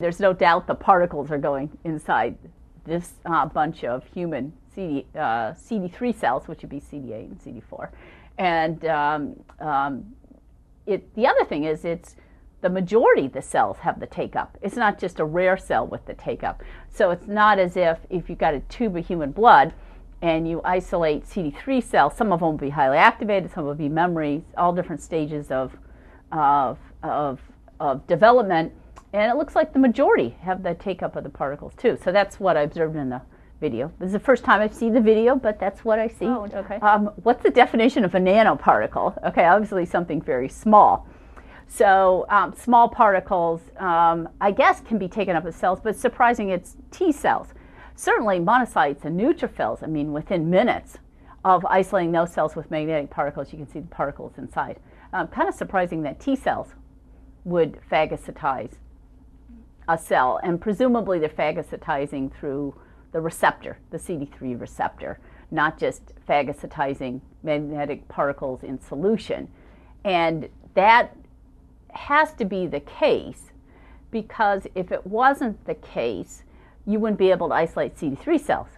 There's no doubt the particles are going inside this uh, bunch of human CD, uh, CD3 cells, which would be CD8 and CD4. And um, um, it, the other thing is it's the majority of the cells have the take up. It's not just a rare cell with the take up. So it's not as if if you've got a tube of human blood and you isolate CD3 cells, some of them will be highly activated, some will be memory, all different stages of, of, of, of development. And it looks like the majority have the take up of the particles too. So that's what I observed in the video. This is the first time I've seen the video, but that's what I see. Oh, okay. Um, what's the definition of a nanoparticle? Okay, obviously something very small. So um, small particles, um, I guess, can be taken up as cells, but surprising it's T cells. Certainly monocytes and neutrophils, I mean, within minutes of isolating those cells with magnetic particles, you can see the particles inside. Um, kind of surprising that T cells would phagocytize a cell, and presumably they're phagocytizing through the receptor, the CD3 receptor, not just phagocytizing magnetic particles in solution. And that has to be the case because if it wasn't the case, you wouldn't be able to isolate CD3 cells.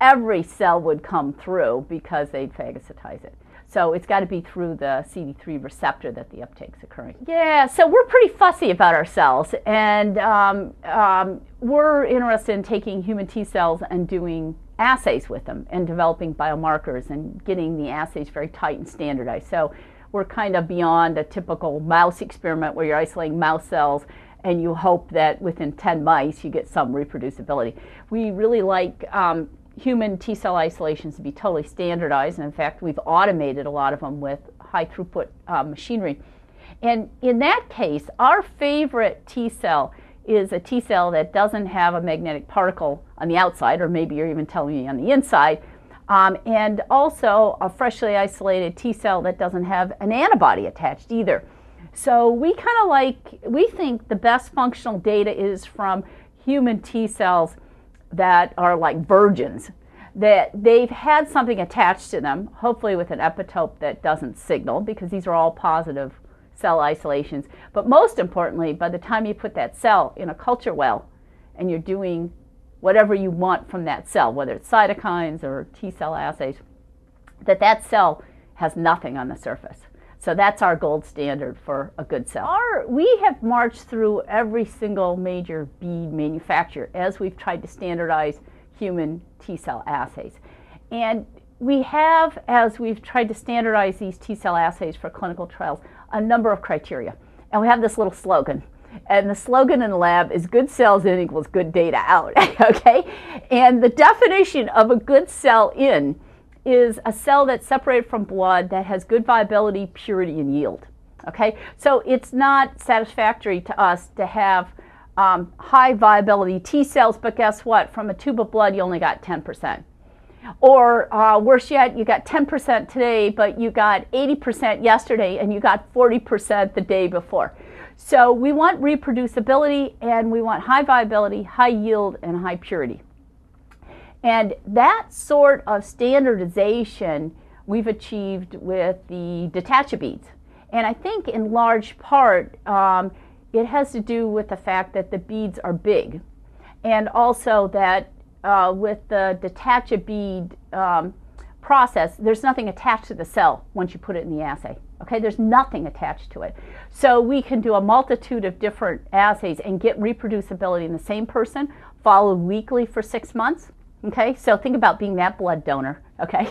Every cell would come through because they'd phagocytize it. So it's got to be through the CD3 receptor that the uptake's occurring. Yeah, so we're pretty fussy about our cells, and um, um, we're interested in taking human T cells and doing assays with them and developing biomarkers and getting the assays very tight and standardized. So we're kind of beyond a typical mouse experiment where you're isolating mouse cells and you hope that within 10 mice you get some reproducibility. We really like um, human T cell isolations to be totally standardized, and in fact, we've automated a lot of them with high throughput uh, machinery. And in that case, our favorite T cell is a T cell that doesn't have a magnetic particle on the outside, or maybe you're even telling me on the inside, um, and also a freshly isolated T cell that doesn't have an antibody attached either. So we kind of like, we think the best functional data is from human T cells that are like virgins, that they've had something attached to them, hopefully with an epitope that doesn't signal, because these are all positive cell isolations. But most importantly, by the time you put that cell in a culture well and you're doing whatever you want from that cell, whether it's cytokines or T cell assays, that that cell has nothing on the surface. So that's our gold standard for a good cell. Our, we have marched through every single major bead manufacturer as we've tried to standardize human T cell assays. And we have, as we've tried to standardize these T cell assays for clinical trials, a number of criteria. And we have this little slogan and the slogan in the lab is good cells in equals good data out. okay? And the definition of a good cell in is a cell that's separated from blood that has good viability, purity, and yield. Okay? So it's not satisfactory to us to have um, high viability T cells, but guess what? From a tube of blood, you only got 10%. Or uh, worse yet, you got 10% today, but you got 80% yesterday, and you got 40% the day before. So we want reproducibility and we want high viability, high yield, and high purity. And that sort of standardization we've achieved with the DetachaBeads. And I think in large part, um, it has to do with the fact that the beads are big. And also that uh, with the DetachaBead um, process, there's nothing attached to the cell once you put it in the assay. Okay, there's nothing attached to it. So we can do a multitude of different assays and get reproducibility in the same person, followed weekly for six months. Okay, so think about being that blood donor. Okay,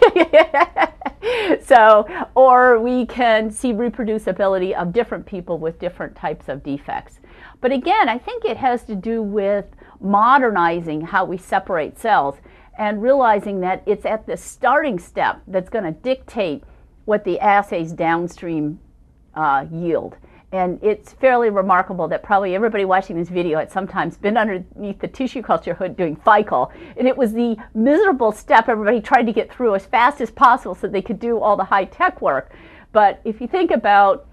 so or we can see reproducibility of different people with different types of defects. But again, I think it has to do with modernizing how we separate cells and realizing that it's at the starting step that's going to dictate what the assay's downstream uh, yield. And it's fairly remarkable that probably everybody watching this video had sometimes been underneath the tissue culture hood doing Ficoll. And it was the miserable step everybody tried to get through as fast as possible so they could do all the high tech work. But if you think about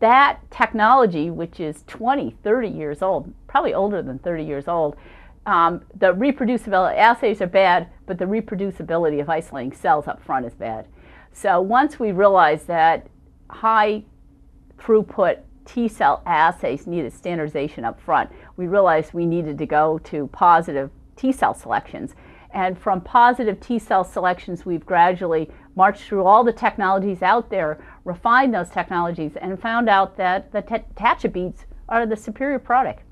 that technology, which is 20, 30 years old, probably older than 30 years old, um, the reproducibility assays are bad, but the reproducibility of isolating cells up front is bad. So once we realize that high throughput T cell assays needed standardization up front. We realized we needed to go to positive T cell selections. And from positive T cell selections, we've gradually marched through all the technologies out there, refined those technologies, and found out that the t- beads are the superior product.